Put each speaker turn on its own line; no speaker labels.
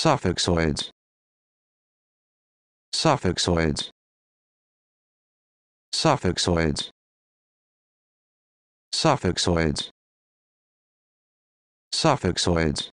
Suffixoids. Suffixoids. Suffixoids. Suffixoids. Suffixoids.